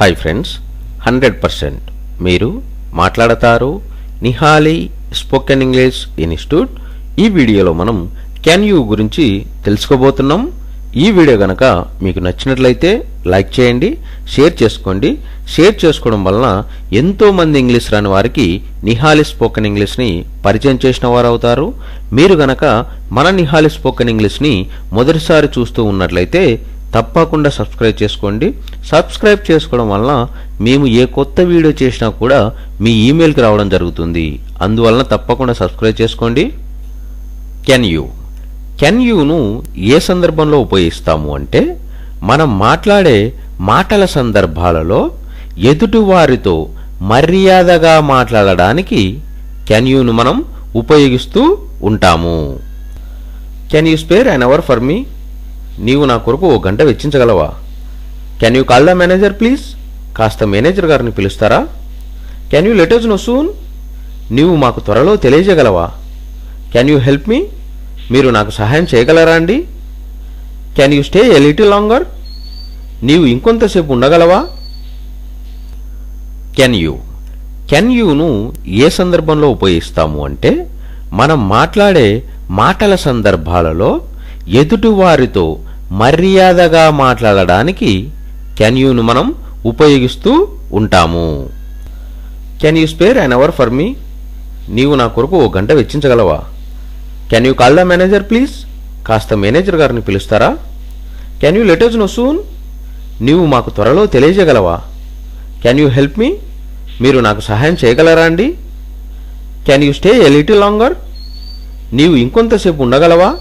Hi friends hundred percent. మీరు మాట్లాడతారు Nihali spoken English institute. ఈ వీడియోలో మనం కెన్ యూ గురించి తెలుసుకోబోతున్నాం. ఈ వీడియో కనుక మీకు నచ్చినట్లయితే లైక్ చేయండి షేర్ చేసుకోండి. షేర్ చేసుకోవడం వలన ఎంతోమంది ఇంగ్లీష్ రాని వారికి నిహాలి స్పోకెన్ ఇంగ్లీష్ని పరిచయం చేసిన వారు అవుతారు మీరు గనక మన నిహాలి స్పోకెన్ ఇంగ్లీష్ని మొదటిసారి చూస్తూ ఉన్నట్లయితే తప్పకుండా సబ్స్క్రైబ్ చేసుకోండి. సబ్స్క్రైబ్ చేసుకోవడం వలన మేము ఏ కొత్త వీడియో చేసినా కూడా మీ ఈమెయిల్కి రావడం జరుగుతుంది. అందువలన తప్పకుండా సబ్స్క్రైబ్ చేసుకోండి. Can you? కెన్ యూను ఏ సందర్భంలో ఉపయోగిస్తాము అంటే మనం మాట్లాడే మాటల సందర్భాలలో ఎదుటివారితో మర్యాదగా మాట్లాడడానికి కెన్ యూను మనం ఉపయోగిస్తూ ఉంటాము. Can you spare an hour for me? నీవు నా కొరకు ఓ గంట వెచ్చించగలవా? Can you call the manager please కాస్త మేనేజర్ గారిని పిలుస్తారా? Can you let us know soon నీవు మాకు త్వరలో తెలియజేయగలవా? కెన్ యూ హెల్ప్ మీ మీరు నాకు సహాయం చేయగలరా అండి? Can you stay a little longer నీవు ఇంకొంతసేపు ఉండగలవా? కెన్ యూ కెన్ యూను ఏ సందర్భంలో ఉపయోగిస్తాము అంటే మనం మాట్లాడే మాటల సందర్భాలలో ఎదుటివారితో మర్యాదగా మాట్లాడడానికి కెన్ యూను మనం ఉపయోగిస్తూ ఉంటాము. Can you spare an hour for me నీవు నా కొరకు ఓ గంట వెచ్చించగలవా? Can you call the manager please కాస్త మేనేజర్ గారిని పిలుస్తారా? Can you let us know soon నీవు మాకు త్వరలో తెలియజేయగలవా? కెన్ యూ హెల్ప్ మీ మీరు నాకు సహాయం చేయగలరా అండి? Can you stay a little longer నీవు ఇంకొంతసేపు ఉండగలవా?